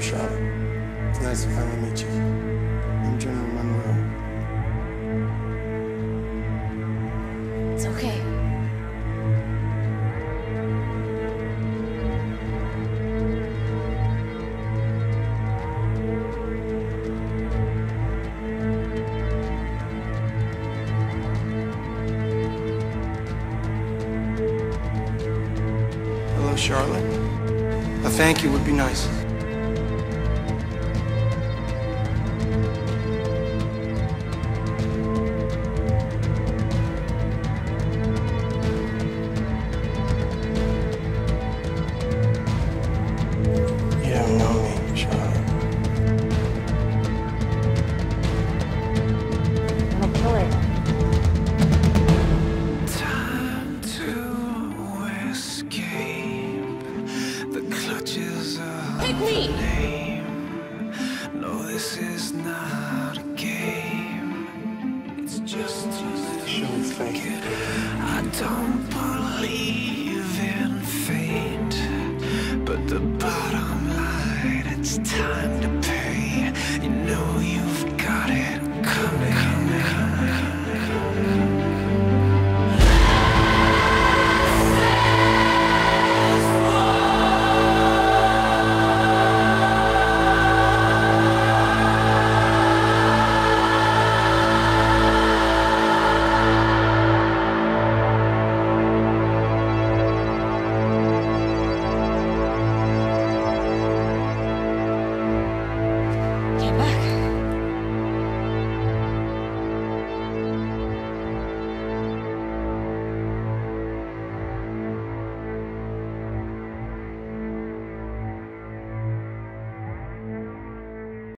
Charlotte. It's nice to finally meet you. I'm General Monroe. It's okay. Hello, Charlotte. A thank you would be nice. Pick me! name. No, this is not a game. It's just a Charlotte's. I don't believe in fate, but the bottom line, it's time.